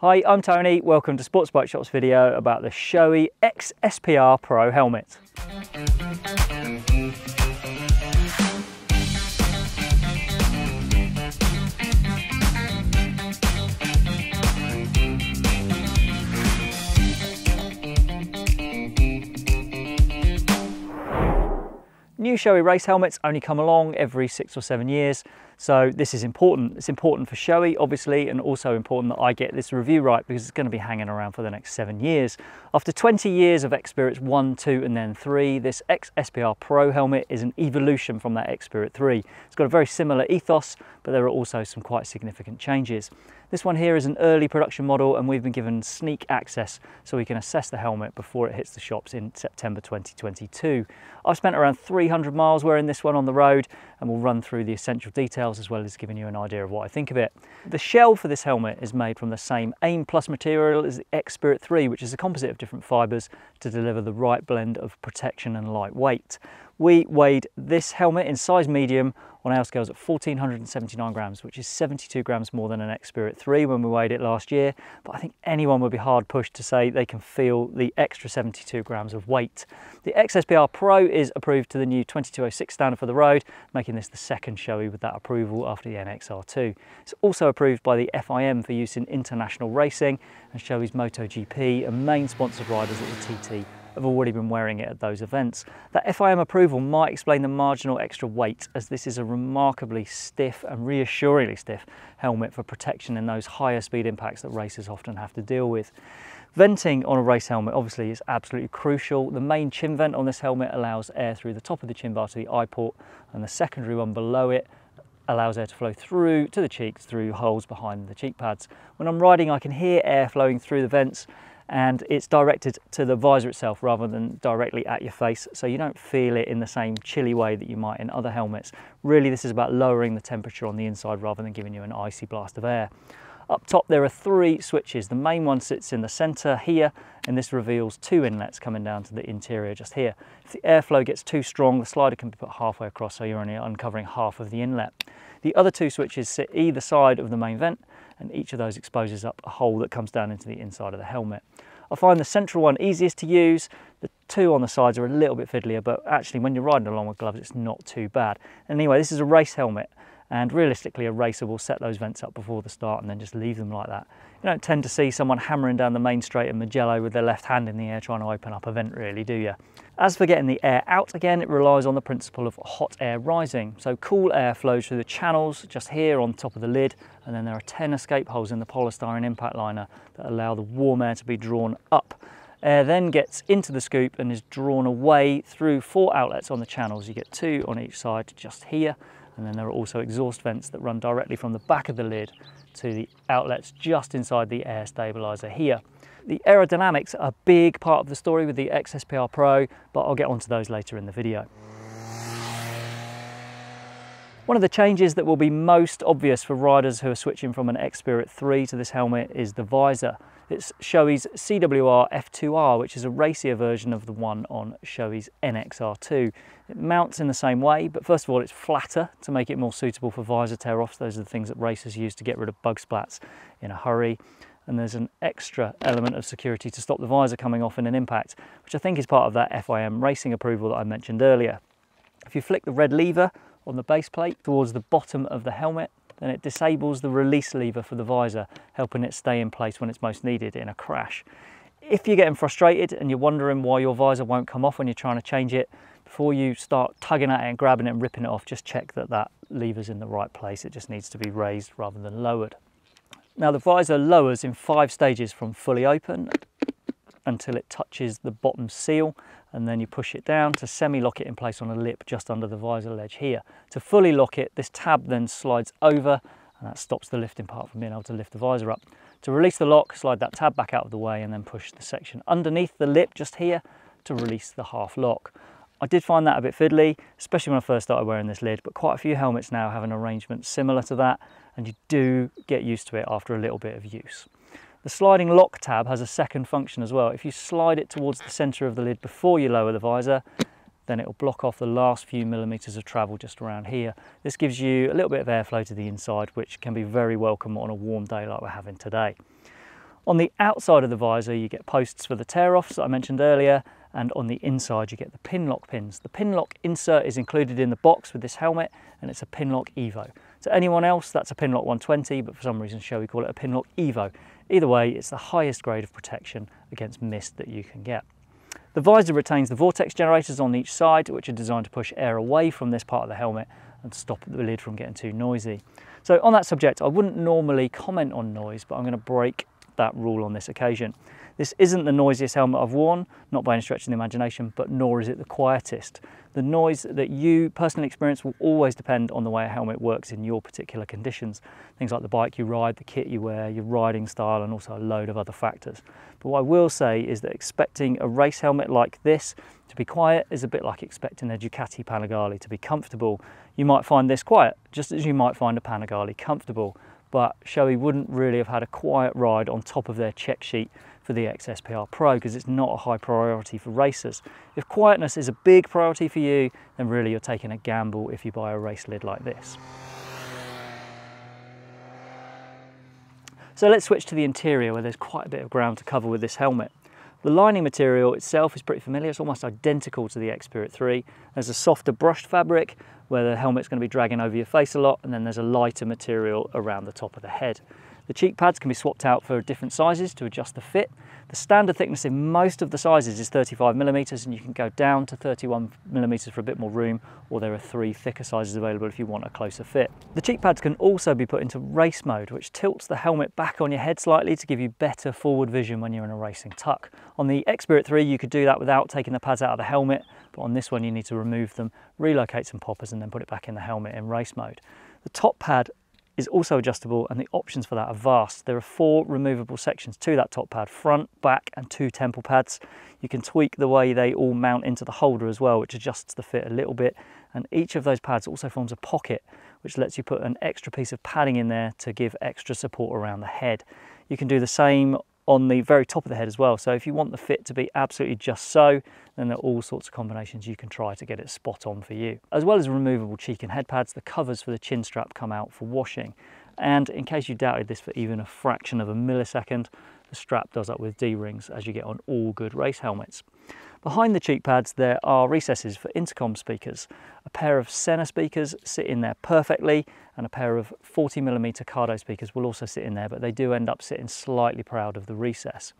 Hi, I'm Tony. Welcome to Sportsbikeshop's video about the Shoei X SPR Pro helmet. New Shoei race helmets only come along every six or seven years, so this is important. It's important for Shoei, obviously, and also important that I get this review right because it's going to be hanging around for the next seven years. After 20 years of X Spirits 1, 2, and then 3, this X SPR Pro helmet is an evolution from that X Spirit 3. It's got a very similar ethos, but there are also some quite significant changes. This one here is an early production model and we've been given sneak access so we can assess the helmet before it hits the shops in September 2022. I've spent around 300 miles wearing this one on the road and we'll run through the essential details as well as giving you an idea of what I think of it. The shell for this helmet is made from the same AIM Plus material as the X Spirit 3 which is a composite of different fibres to deliver the right blend of protection and lightweight. We weighed this helmet in size medium on our scales at 1479 grams, which is 72 grams more than an X Spirit 3 when we weighed it last year. But I think anyone would be hard pushed to say they can feel the extra 72 grams of weight. The XSPR Pro is approved to the new 2206 standard for the road, making this the second Shoei with that approval after the NXR2. It's also approved by the FIM for use in international racing and Shoei's MotoGP and main sponsored riders at the TT have already been wearing it at those events. That FIM approval might explain the marginal extra weight as this is a remarkably stiff and reassuringly stiff helmet for protection in those higher speed impacts that racers often have to deal with. Venting on a race helmet obviously is absolutely crucial. The main chin vent on this helmet allows air through the top of the chin bar to the eye port and the secondary one below it allows air to flow through to the cheeks through holes behind the cheek pads. When I'm riding I can hear air flowing through the vents and it's directed to the visor itself rather than directly at your face so you don't feel it in the same chilly way that you might in other helmets. Really this is about lowering the temperature on the inside rather than giving you an icy blast of air. Up top there are three switches. The main one sits in the centre here and this reveals two inlets coming down to the interior just here. If the airflow gets too strong the slider can be put halfway across so you're only uncovering half of the inlet. The other two switches sit either side of the main vent and each of those exposes up a hole that comes down into the inside of the helmet. I find the central one easiest to use. The two on the sides are a little bit fiddlier, but actually when you're riding along with gloves, it's not too bad. Anyway, this is a race helmet and realistically a racer will set those vents up before the start and then just leave them like that. You don't tend to see someone hammering down the main straight in Mugello with their left hand in the air trying to open up a vent really, do you? As for getting the air out again, it relies on the principle of hot air rising. So cool air flows through the channels just here on top of the lid and then there are 10 escape holes in the polystyrene impact liner that allow the warm air to be drawn up. Air then gets into the scoop and is drawn away through four outlets on the channels. You get two on each side just here and then there are also exhaust vents that run directly from the back of the lid to the outlets just inside the air stabilizer here. The aerodynamics are a big part of the story with the XSPR Pro, but I'll get onto those later in the video. One of the changes that will be most obvious for riders who are switching from an X Spirit 3 to this helmet is the visor. It's Shoei's CWR F2R, which is a racier version of the one on Shoei's NXR2. It mounts in the same way, but first of all, it's flatter to make it more suitable for visor tear-offs. Those are the things that racers use to get rid of bug splats in a hurry. And there's an extra element of security to stop the visor coming off in an impact, which I think is part of that FIM racing approval that I mentioned earlier. If you flick the red lever on the base plate towards the bottom of the helmet, then it disables the release lever for the visor, helping it stay in place when it's most needed in a crash. If you're getting frustrated and you're wondering why your visor won't come off when you're trying to change it, before you start tugging at it and grabbing it and ripping it off, just check that that lever's in the right place. It just needs to be raised rather than lowered. Now the visor lowers in five stages from fully open until it touches the bottom seal and then you push it down to semi-lock it in place on a lip just under the visor ledge here. To fully lock it, this tab then slides over and that stops the lifting part from being able to lift the visor up. To release the lock, slide that tab back out of the way and then push the section underneath the lip just here to release the half lock. I did find that a bit fiddly, especially when I first started wearing this lid, but quite a few helmets now have an arrangement similar to that, and you do get used to it after a little bit of use. The sliding lock tab has a second function as well. If you slide it towards the center of the lid before you lower the visor, then it will block off the last few millimeters of travel just around here. This gives you a little bit of airflow to the inside, which can be very welcome on a warm day like we're having today. On the outside of the visor, you get posts for the tear-offs that I mentioned earlier, and on the inside you get the Pinlock pins. The Pinlock insert is included in the box with this helmet, and it's a Pinlock Evo. To anyone else, that's a Pinlock 120, but for some reason, Shoei call it a Pinlock Evo? Either way, it's the highest grade of protection against mist that you can get. The visor retains the vortex generators on each side, which are designed to push air away from this part of the helmet and stop the lid from getting too noisy. So on that subject, I wouldn't normally comment on noise, but I'm going to break that rule on this occasion. This isn't the noisiest helmet I've worn, not by any stretch of the imagination, but nor is it the quietest. The noise that you personally experience will always depend on the way a helmet works in your particular conditions. Things like the bike you ride, the kit you wear, your riding style, and also a load of other factors. But what I will say is that expecting a race helmet like this to be quiet is a bit like expecting a Ducati Panigale to be comfortable. You might find this quiet, just as you might find a Panigale comfortable but Shoei wouldn't really have had a quiet ride on top of their check sheet for the XSPR Pro because it's not a high priority for racers. If quietness is a big priority for you, then really you're taking a gamble if you buy a race lid like this. So let's switch to the interior where there's quite a bit of ground to cover with this helmet. The lining material itself is pretty familiar, it's almost identical to the X Spirit 3. There's a softer brushed fabric where the helmet's going to be dragging over your face a lot and then there's a lighter material around the top of the head. The cheek pads can be swapped out for different sizes to adjust the fit. The standard thickness in most of the sizes is 35 millimeters and you can go down to 31 millimeters for a bit more room or there are three thicker sizes available if you want a closer fit. The cheek pads can also be put into race mode which tilts the helmet back on your head slightly to give you better forward vision when you're in a racing tuck. On the X Spirit 3 you could do that without taking the pads out of the helmet but on this one you need to remove them, relocate some poppers and then put it back in the helmet in race mode. The top pad is also adjustable and the options for that are vast. There are four removable sections to that top pad, front, back and two temple pads. You can tweak the way they all mount into the holder as well, which adjusts the fit a little bit. And each of those pads also forms a pocket, which lets you put an extra piece of padding in there to give extra support around the head. You can do the same on the very top of the head as well. So if you want the fit to be absolutely just so, then there are all sorts of combinations you can try to get it spot on for you. As well as removable cheek and head pads, the covers for the chin strap come out for washing. And in case you doubted this for even a fraction of a millisecond, the strap does up with D-rings as you get on all good race helmets. Behind the cheek pads there are recesses for intercom speakers. A pair of Sena speakers sit in there perfectly and a pair of 40mm Cardo speakers will also sit in there but they do end up sitting slightly proud of the recess.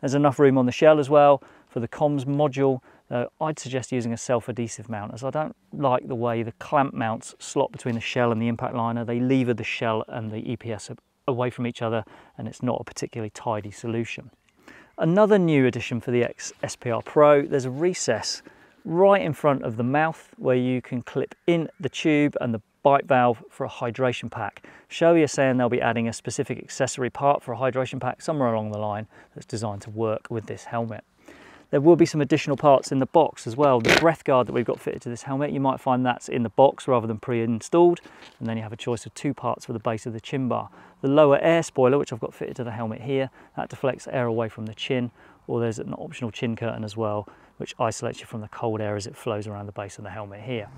There's enough room on the shell as well for the comms module. Uh, I'd suggest using a self-adhesive mount as I don't like the way the clamp mounts slot between the shell and the impact liner. They lever the shell and the EPS away from each other and it's not a particularly tidy solution. Another new addition for the X SPR Pro, there's a recess right in front of the mouth where you can clip in the tube and the bite valve for a hydration pack. Shoei are saying they'll be adding a specific accessory part for a hydration pack somewhere along the line that's designed to work with this helmet. There will be some additional parts in the box as well. The breath guard that we've got fitted to this helmet, you might find that's in the box rather than pre-installed. And then you have a choice of two parts for the base of the chin bar. The lower air spoiler, which I've got fitted to the helmet here, that deflects air away from the chin, or there's an optional chin curtain as well, which isolates you from the cold air as it flows around the base of the helmet here.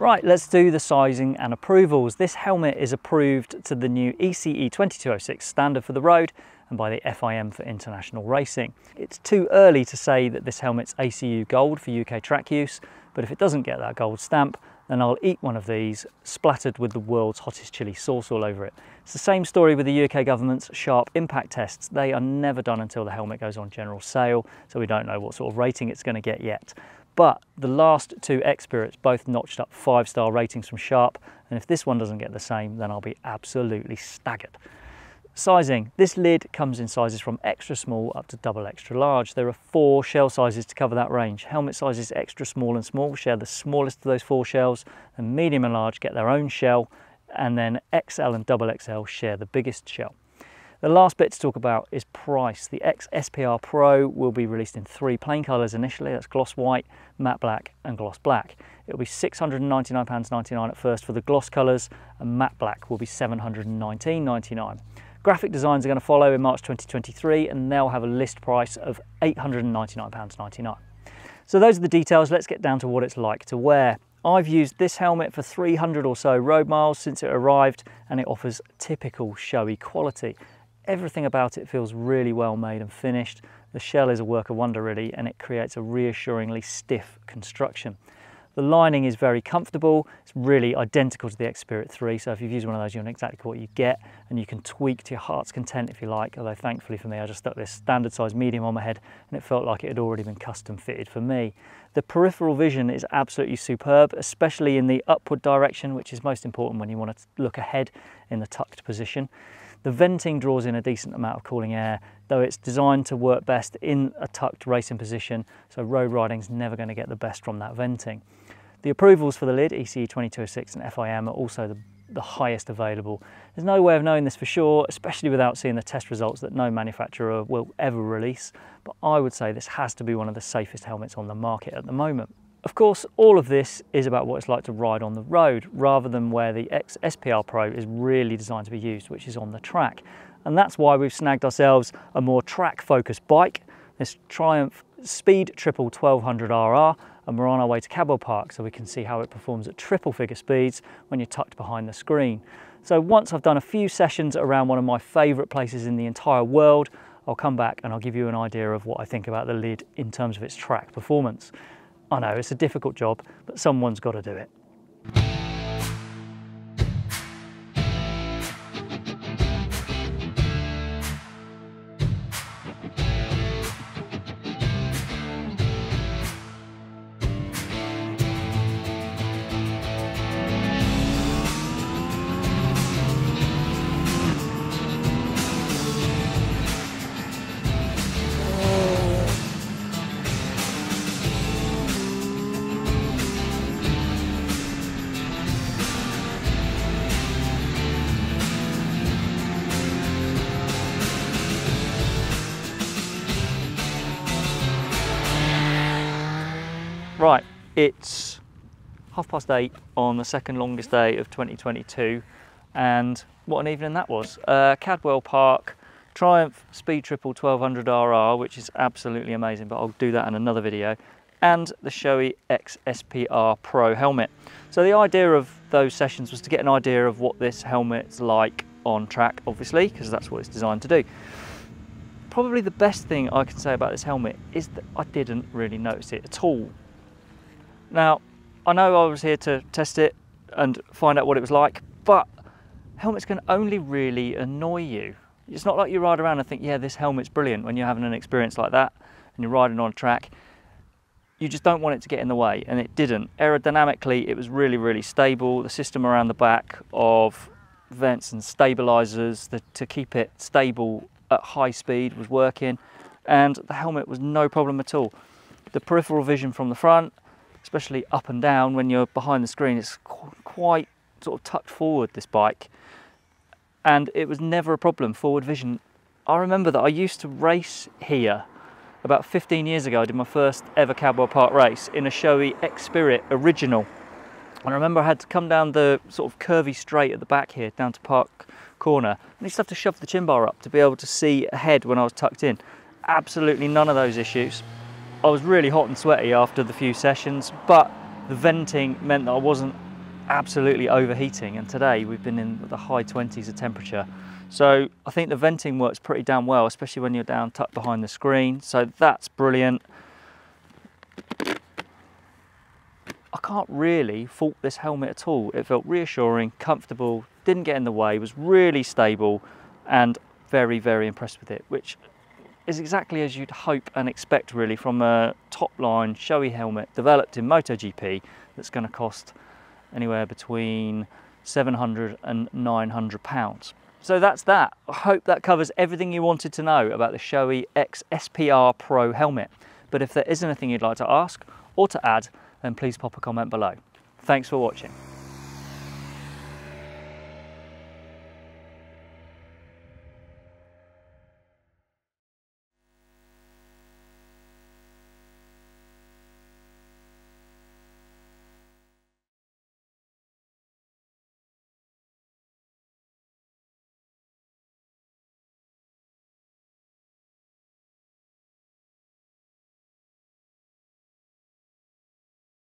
Right, let's do the sizing and approvals. This helmet is approved to the new ECE 2206 standard for the road and by the FIM for international racing. It's too early to say that this helmet's ACU gold for UK track use, but if it doesn't get that gold stamp, then I'll eat one of these splattered with the world's hottest chili sauce all over it. It's the same story with the UK government's sharp impact tests. They are never done until the helmet goes on general sale, so we don't know what sort of rating it's going to get yet. But the last two X Spirits both notched up five star ratings from Sharp, and if this one doesn't get the same, then I'll be absolutely staggered. Sizing. This lid comes in sizes from extra small up to double extra large. There are four shell sizes to cover that range. Helmet sizes extra small and small share the smallest of those four shells, and medium and large get their own shell, and then XL and double XL share the biggest shell. The last bit to talk about is price. The X SPR Pro will be released in three plain colours initially, that's gloss white, matte black and gloss black. It'll be £699.99 at first for the gloss colours and matte black will be £719.99. Graphic designs are going to follow in March 2023 and they'll have a list price of £899.99. So those are the details, let's get down to what it's like to wear. I've used this helmet for 300 or so road miles since it arrived and it offers typical Shoei quality. Everything about it feels really well made and finished. The shell is a work of wonder really and it creates a reassuringly stiff construction. The lining is very comfortable. It's really identical to the X Spirit 3. So if you've used one of those, you know exactly what you get and you can tweak to your heart's content if you like. Although thankfully for me, I just stuck this standard size medium on my head and it felt like it had already been custom fitted for me. The peripheral vision is absolutely superb, especially in the upward direction, which is most important when you want to look ahead in the tucked position. The venting draws in a decent amount of cooling air, though it's designed to work best in a tucked racing position, so road riding is never going to get the best from that venting. The approvals for the lid, ECE 2206 and FIM, are also the, the highest available. There's no way of knowing this for sure, especially without seeing the test results that no manufacturer will ever release, but I would say this has to be one of the safest helmets on the market at the moment. Of course, all of this is about what it's like to ride on the road, rather than where the X SPR Pro is really designed to be used, which is on the track. And that's why we've snagged ourselves a more track-focused bike, this Triumph Speed Triple 1200RR, and we're on our way to Cadwell Park so we can see how it performs at triple figure speeds when you're tucked behind the screen. So once I've done a few sessions around one of my favourite places in the entire world, I'll come back and I'll give you an idea of what I think about the lid in terms of its track performance. I know it's a difficult job, but someone's got to do it. Right, it's half past eight on the second longest day of 2022 and what an evening that was. Uh, Cadwell Park, Triumph Speed Triple 1200RR, which is absolutely amazing, but I'll do that in another video, and the Shoei X SPR Pro helmet. So the idea of those sessions was to get an idea of what this helmet's like on track, obviously, because that's what it's designed to do. Probably the best thing I can say about this helmet is that I didn't really notice it at all now, I know I was here to test it and find out what it was like, but helmets can only really annoy you. It's not like you ride around and think, yeah, this helmet's brilliant when you're having an experience like that and you're riding on a track. You just don't want it to get in the way, and it didn't. Aerodynamically, it was really, really stable. The system around the back of vents and stabilizers the, to keep it stable at high speed was working, and the helmet was no problem at all. The peripheral vision from the front, especially up and down when you're behind the screen. It's qu quite sort of tucked forward, this bike. And it was never a problem, forward vision. I remember that I used to race here about 15 years ago. I did my first ever Cadwell Park race in a Shoei X Spirit original. And I remember I had to come down the sort of curvy straight at the back here, down to Park Corner. And I used to have to shove the chin bar up to be able to see ahead when I was tucked in. Absolutely none of those issues. I was really hot and sweaty after the few sessions, but the venting meant that I wasn't absolutely overheating. And today we've been in the high 20s of temperature. So I think the venting works pretty damn well, especially when you're down tucked behind the screen. So that's brilliant. I can't really fault this helmet at all. It felt reassuring, comfortable, didn't get in the way, was really stable and very, very impressed with it, which is exactly as you'd hope and expect really from a top line Shoei helmet developed in MotoGP that's going to cost anywhere between 700 and 900 pounds. So that's that. I hope that covers everything you wanted to know about the Shoei X SPR Pro helmet. But if there is anything you'd like to ask or to add, then please pop a comment below. Thanks for watching.